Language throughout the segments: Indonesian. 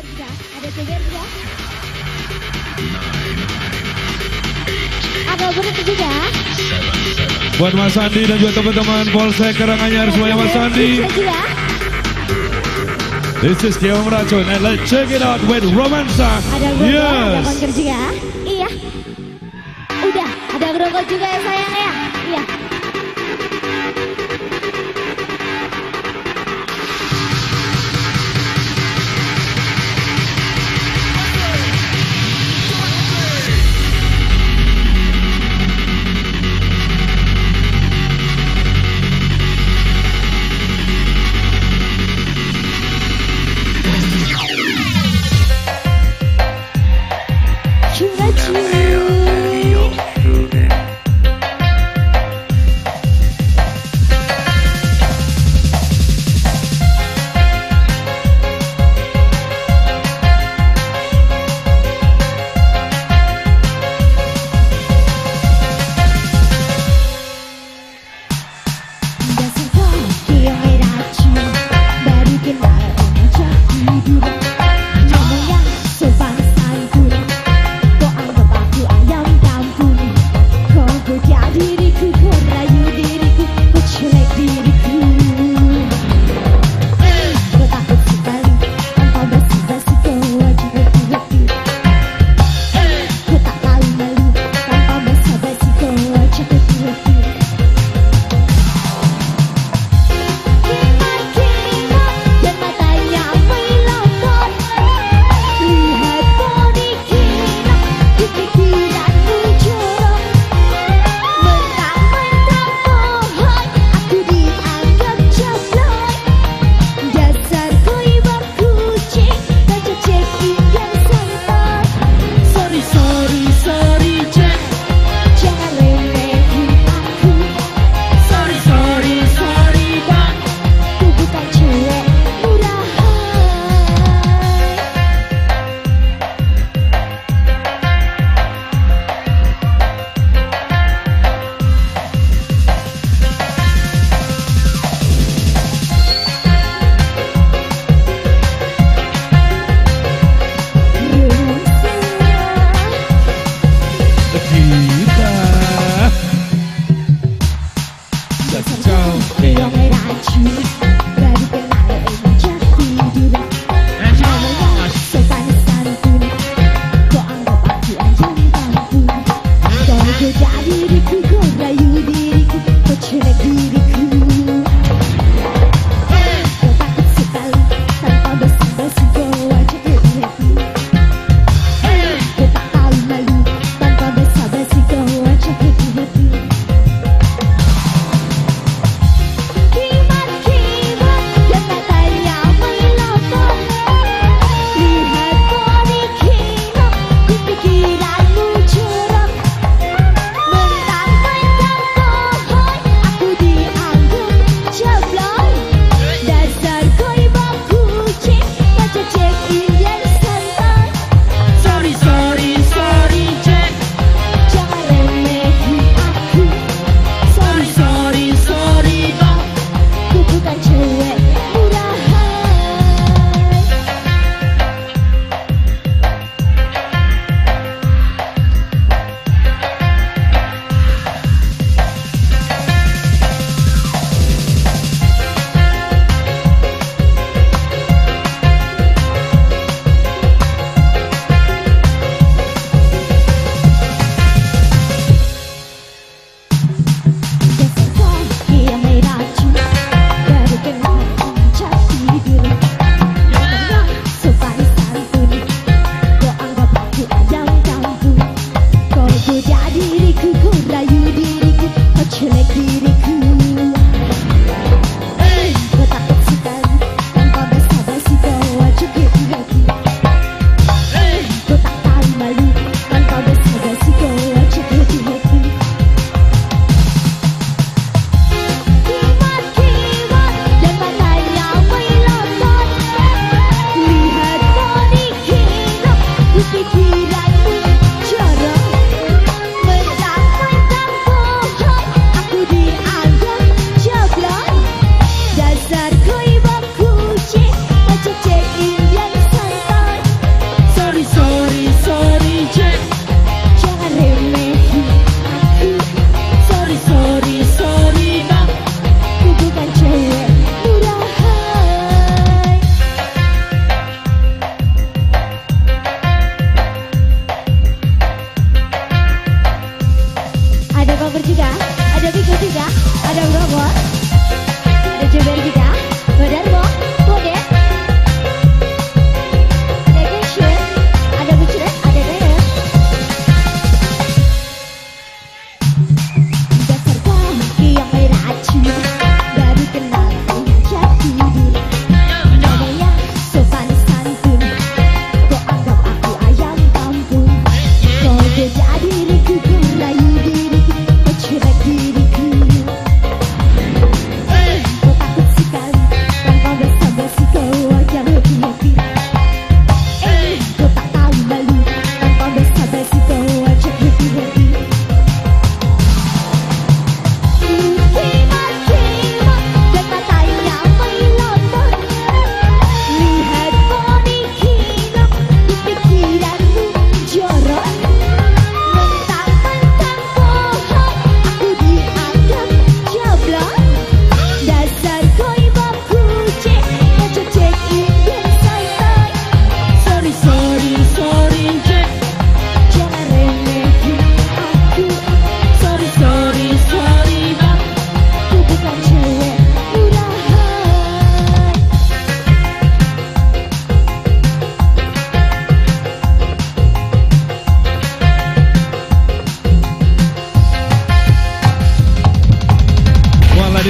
Ada juga. Ada juga. Buat Mas Sandi dan juga teman-teman Polsek Karanganyar semuanya Mas Sandi. This is Dewa Meracun and let's check it out with Romansa. Ada ada Yes. konker juga. Iya. Udah, ada grogol juga ya sayang ya. Iya. 要来去。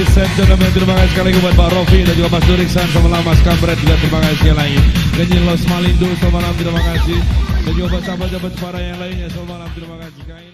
Dan terima kasih sekali buat Pak Rofi dan juga Mas Duriksan Selamat Mas Kamret. Juga terima kasih sekali lagi. Genyin Los Malindu selamat malam terima kasih. Dan juga buat sahabat-sahabat para yang lainnya selamat malam terima kasih